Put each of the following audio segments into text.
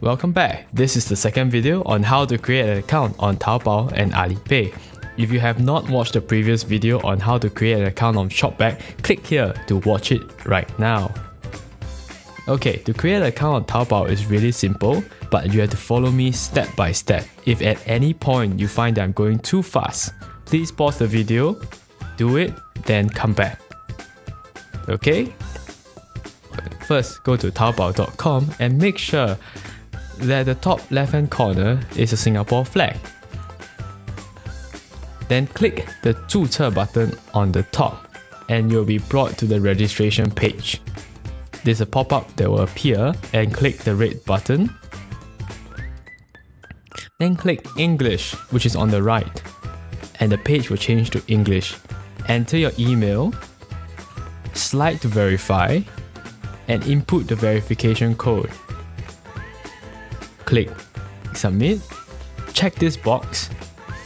Welcome back. This is the second video on how to create an account on Taobao and Alipay. If you have not watched the previous video on how to create an account on Shopback, click here to watch it right now. Okay, to create an account on Taobao is really simple, but you have to follow me step by step. If at any point you find that I'm going too fast, please pause the video, do it, then come back. Okay? First, go to taobao.com and make sure that the top left hand corner is a Singapore flag. Then click the 注册 button on the top and you'll be brought to the registration page. There's a pop-up that will appear and click the red button. Then click English, which is on the right, and the page will change to English. Enter your email, slide to verify, and input the verification code click submit, check this box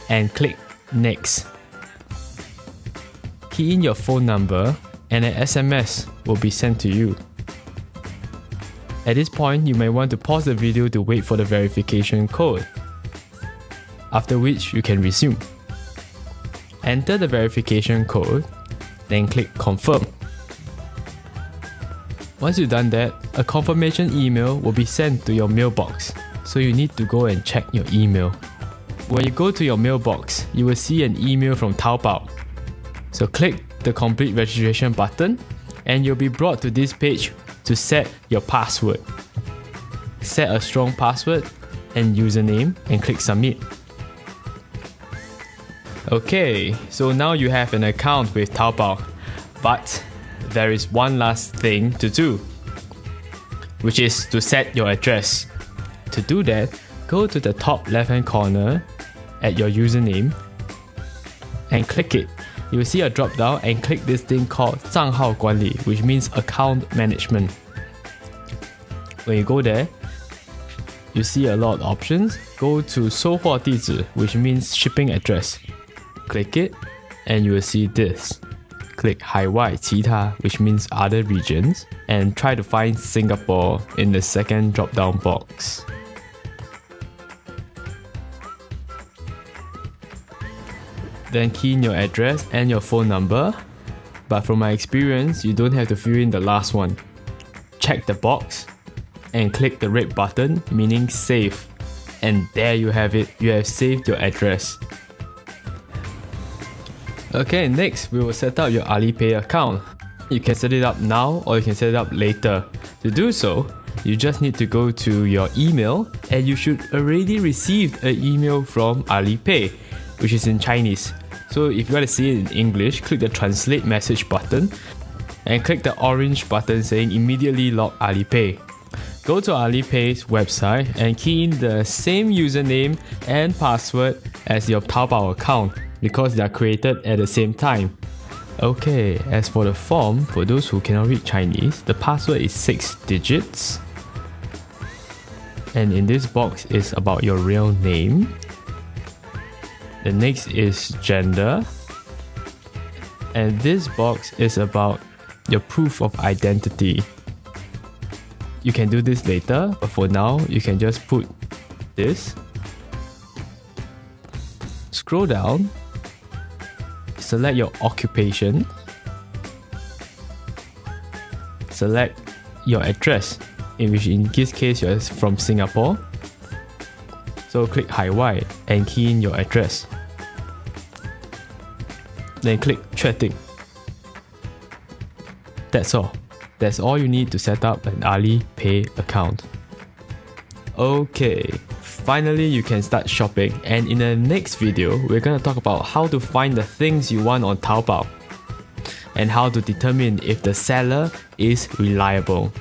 and click next. Key in your phone number and an SMS will be sent to you. At this point, you may want to pause the video to wait for the verification code, after which you can resume. Enter the verification code, then click confirm. Once you've done that, a confirmation email will be sent to your mailbox so you need to go and check your email. When you go to your mailbox, you will see an email from Taobao. So click the complete registration button and you'll be brought to this page to set your password. Set a strong password and username and click submit. Okay, so now you have an account with Taobao, but there is one last thing to do, which is to set your address. To do that, go to the top left hand corner at your username and click it. You will see a drop down and click this thing called 账号管理, which means account management. When you go there, you see a lot of options. Go to 收货地址, which means shipping address. Click it and you will see this. click Hawaii Tita, which means other regions, and try to find Singapore in the second drop-down box. Then key in your address and your phone number, but from my experience, you don't have to fill in the last one. Check the box and click the red button, meaning save. And there you have it, you have saved your address. Okay, next we will set up your Alipay account. You can set it up now or you can set it up later. To do so, you just need to go to your email and you should already receive an email from Alipay, which is in Chinese. So if you want to see it in English, click the translate message button and click the orange button saying immediately log Alipay. Go to Alipay's website and key in the same username and password as your Taobao account because they are created at the same time. Okay, as for the form, for those who cannot read Chinese, the password is 6 digits. And in this box is about your real name, the next is gender. And this box is about your proof of identity. You can do this later, but for now, you can just put this. Scroll down, select your occupation, select your address, in which in this case you're from Singapore. So click Hawaii and key in your address. Then click chatting. That's all. That's all you need to set up an Alipay account. Okay finally you can start shopping and in the next video we're gonna talk about how to find the things you want on Taobao and how to determine if the seller is reliable.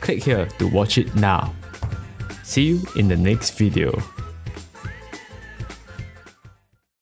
Click here to watch it now. See you in the next video.